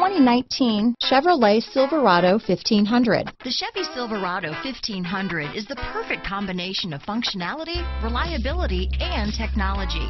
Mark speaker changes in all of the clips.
Speaker 1: 2019 Chevrolet Silverado 1500.
Speaker 2: The Chevy Silverado 1500 is the perfect combination of functionality, reliability, and technology.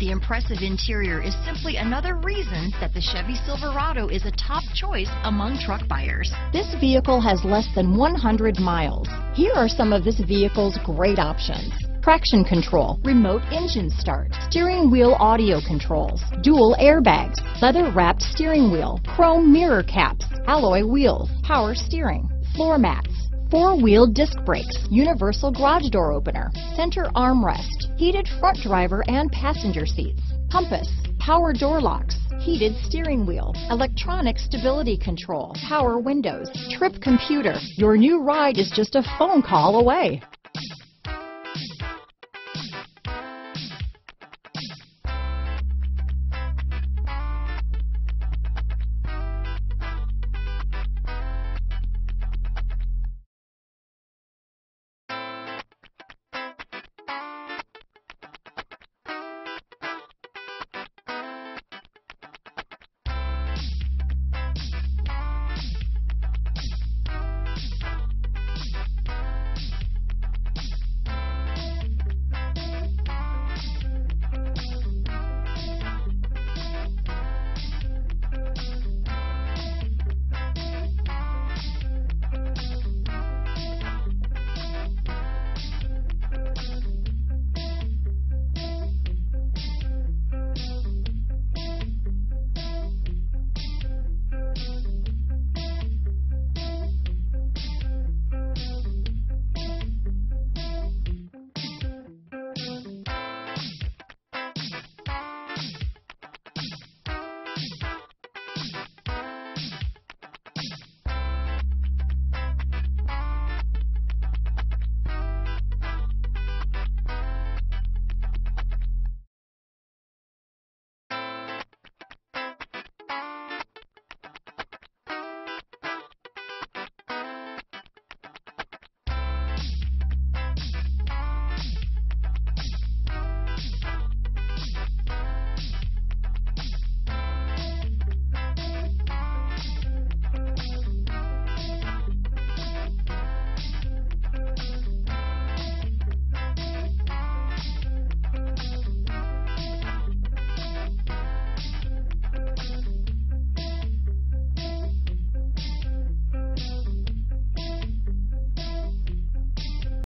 Speaker 2: The impressive interior is simply another reason that the Chevy Silverado is a top choice among truck buyers.
Speaker 1: This vehicle has less than 100 miles. Here are some of this vehicle's great options. Traction control, remote engine start, steering wheel audio controls, dual airbags, leather wrapped steering wheel, chrome mirror caps, alloy wheels, power steering, floor mats, four-wheel disc brakes, universal garage door opener, center armrest, heated front driver and passenger seats, compass, power door locks, heated steering wheel, electronic stability control, power windows, trip computer. Your new ride is just a phone call away.